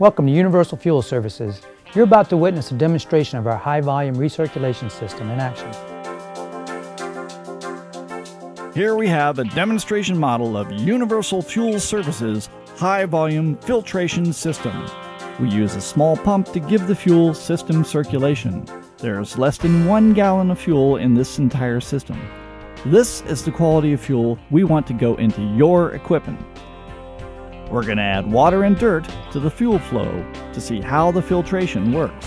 Welcome to Universal Fuel Services. You're about to witness a demonstration of our high volume recirculation system in action. Here we have a demonstration model of Universal Fuel Services high volume filtration system. We use a small pump to give the fuel system circulation. There's less than one gallon of fuel in this entire system. This is the quality of fuel we want to go into your equipment. We're going to add water and dirt to the fuel flow to see how the filtration works.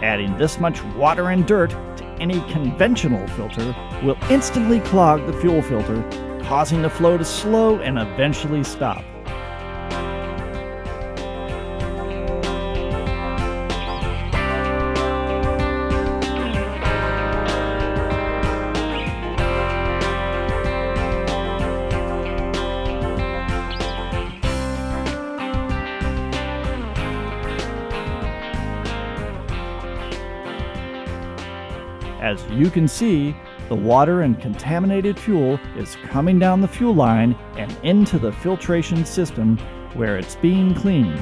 Adding this much water and dirt to any conventional filter will instantly clog the fuel filter, causing the flow to slow and eventually stop. As you can see, the water and contaminated fuel is coming down the fuel line and into the filtration system where it's being cleaned.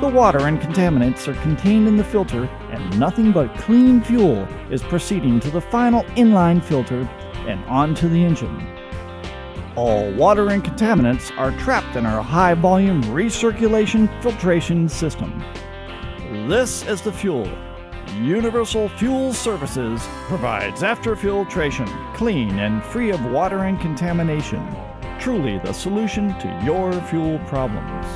The water and contaminants are contained in the filter and nothing but clean fuel is proceeding to the final inline filter and onto the engine. All water and contaminants are trapped in our high volume recirculation filtration system. This is the fuel. Universal Fuel Services provides after filtration, clean and free of water and contamination. Truly the solution to your fuel problems.